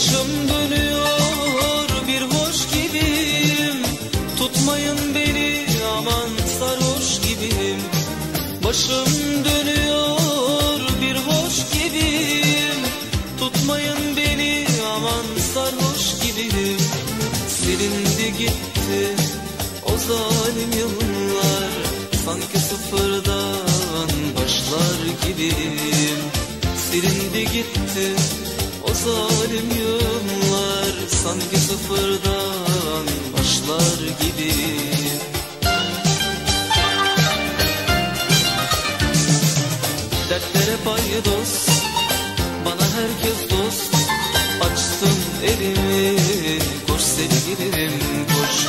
Başım dönüyor bir boş gibiyim. Tutmayın beni aman sarhoş gibiyim. Başım dönüyor o zalim yıllar Sanki sıfırdan başlar gibiyim Dertlere paydos Bana herkes dost. Açtım elimi Koş sevgilim koş.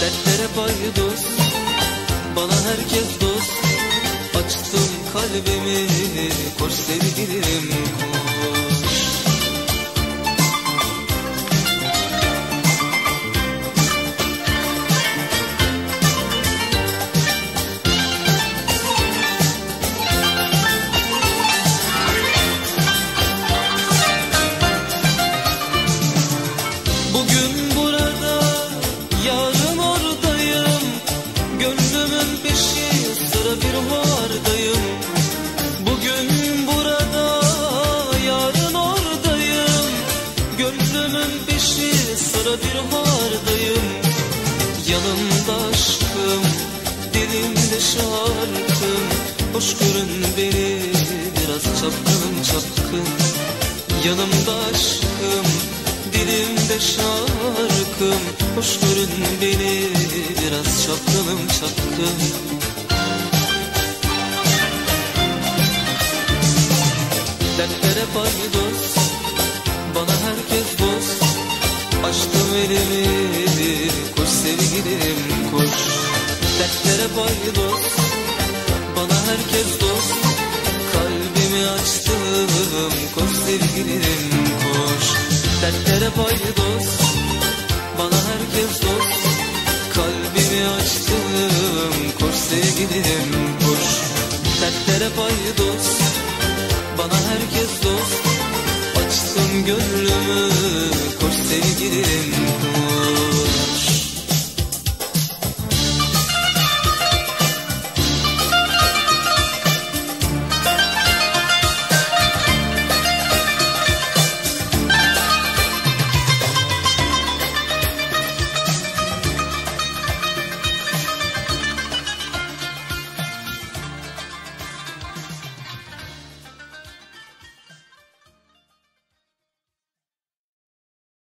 Dertlere paydos Bana herkes dost. Açtım kalbimi Koş sevgilim koş Peşi sıra bir vardayım. Yanımda aşkım, dilimde şarkım. Hoş görün beni, biraz çapkınım çapkın. Yanımda aşkım, dilimde şarkım. Hoş görün beni, biraz çapkınım çapkın. Dertlere paydos, Dertlere paydos, bana herkes dost. Kalbimi açtım, koş sevgilim koş. Dertlere paydos, bana herkes dost. Kalbimi açtım, koş sevgilim koş. Dertlere paydos, bana herkes dost. Açtım gönlümü, koş sevgilim koş